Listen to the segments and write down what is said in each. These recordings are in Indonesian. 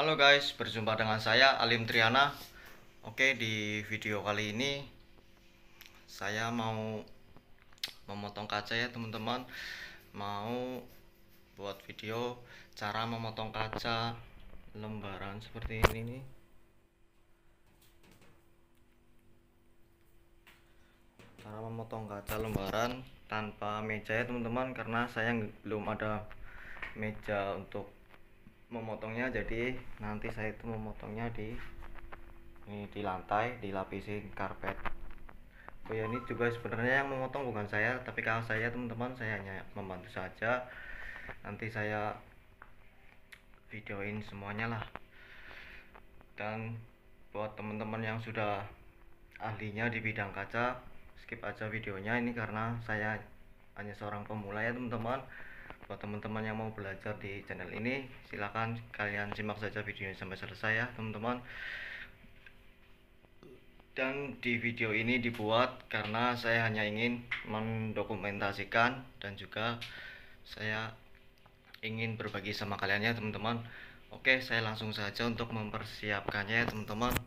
Halo guys, berjumpa dengan saya Alim Triana. Oke, di video kali ini saya mau memotong kaca ya teman-teman. Mau buat video cara memotong kaca lembaran seperti ini nih. Cara memotong kaca lembaran tanpa meja ya teman-teman karena saya belum ada meja untuk memotongnya jadi nanti saya itu memotongnya di ini di lantai dilapisin karpet. Oh ya ini juga sebenarnya yang memotong bukan saya tapi kalau saya teman-teman saya hanya membantu saja. Nanti saya videoin semuanya lah. Dan buat teman-teman yang sudah ahlinya di bidang kaca skip aja videonya. Ini karena saya hanya seorang pemula ya teman-teman buat teman-teman yang mau belajar di channel ini silahkan kalian simak saja videonya sampai selesai ya teman-teman. Dan di video ini dibuat karena saya hanya ingin mendokumentasikan dan juga saya ingin berbagi sama kalian ya teman-teman. Oke saya langsung saja untuk mempersiapkannya ya teman-teman.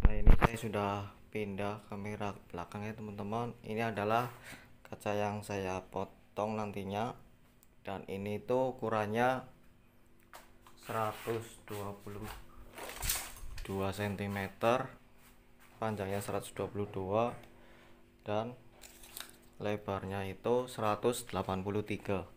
Nah ini saya sudah pindah kamera belakangnya teman-teman. Ini adalah kaca yang saya potong nantinya. Dan ini tuh ukurannya 122 cm panjangnya 122 dan lebarnya itu 183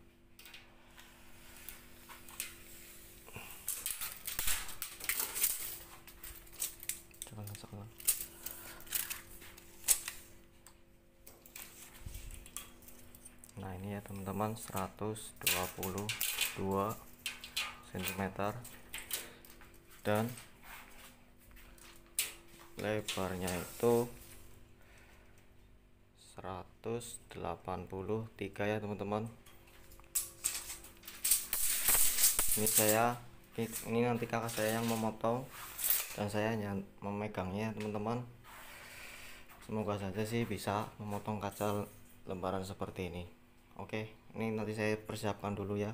nah ini ya teman-teman 122 cm dan lebarnya itu 183 ya teman-teman. Ini saya ini nanti kakak saya yang memotong dan saya hanya memegangnya teman-teman. Semoga saja sih bisa memotong kaca lembaran seperti ini oke ini nanti saya persiapkan dulu ya.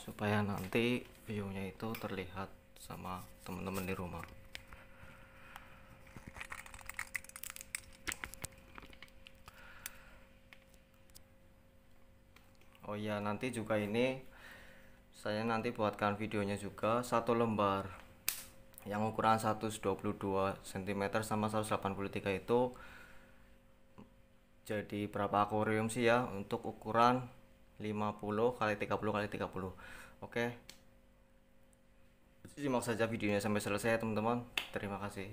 Supaya nanti viewnya itu terlihat sama teman-teman di rumah. Oh ya nanti juga ini saya nanti buatkan videonya juga satu lembar. Yang ukuran 122 cm sama 183 itu jadi berapa akuarium sih ya untuk ukuran 50 kali 30 kali 30 oke. Simak saja videonya sampai selesai ya teman-teman. Terima kasih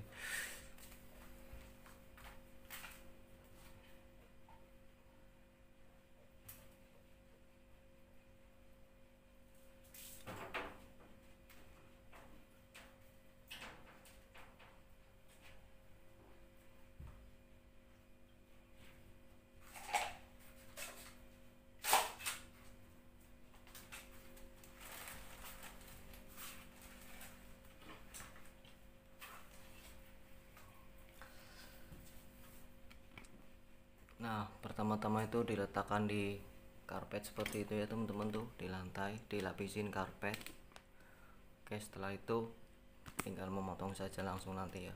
Nah, pertama-tama itu diletakkan di karpet seperti itu ya teman-teman tuh di lantai, dilapisin karpet. Oke, setelah itu tinggal memotong saja langsung nanti ya.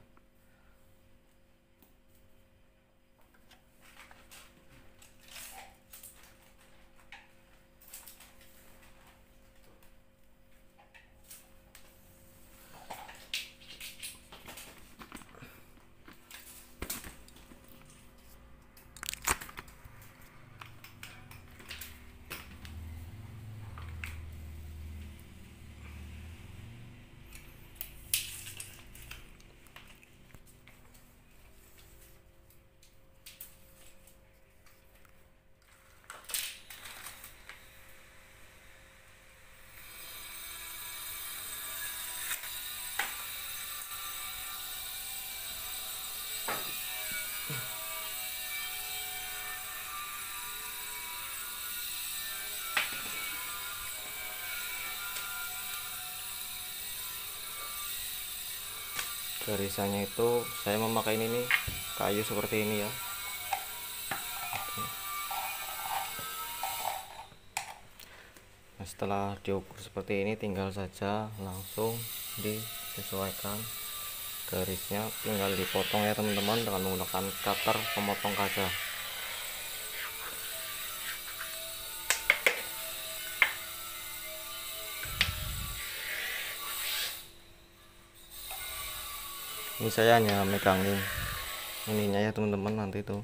garisannya itu saya memakai ini nih kayu seperti ini ya. Nah, setelah diukur seperti ini tinggal saja langsung disesuaikan garisnya. Tinggal dipotong ya teman-teman dengan menggunakan cutter pemotong kaca ini saya hanya megangin ininya ya teman-teman nanti tuh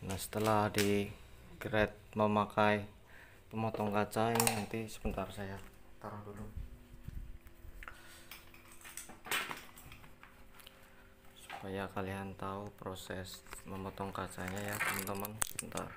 nah setelah di grade memakai pemotong kaca ini nanti sebentar saya taruh dulu supaya kalian tahu proses memotong kacanya ya teman-teman. Sebentar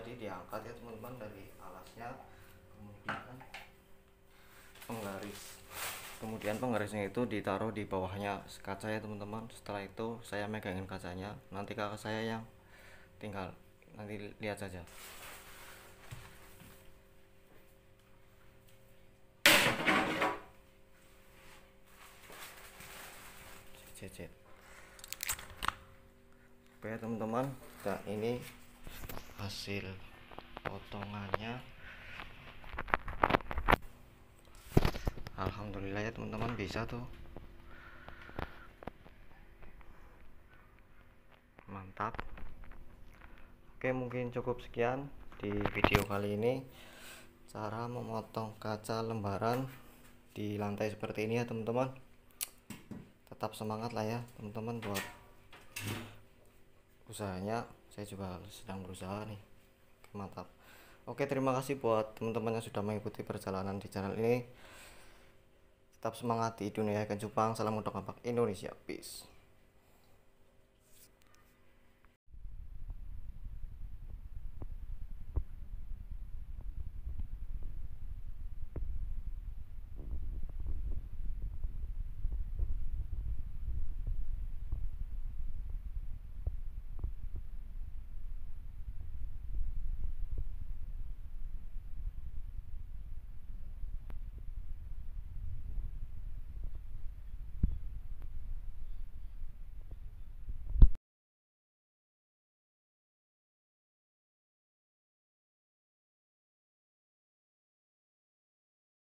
tadi diangkat ya teman-teman dari alasnya kemudian penggaris. Kemudian penggarisnya itu ditaruh di bawahnya kaca ya teman-teman. Setelah itu saya megangin kacanya. Nanti kakak saya yang tinggal nanti lihat saja. Cecet oke teman-teman. Nah ini hasil potongannya. Alhamdulillah ya teman-teman bisa tuh. Mantap. Oke mungkin cukup sekian di video kali ini. Cara memotong kaca lembaran di lantai seperti ini ya teman-teman. Tetap semangat lah ya teman-teman buat usahanya saya juga sedang berusaha nih. Mantap. Oke terima kasih buat teman-teman yang sudah mengikuti perjalanan di channel ini. Tetap semangat di dunia ikan cupang. Salam untuk kampak Indonesia. Peace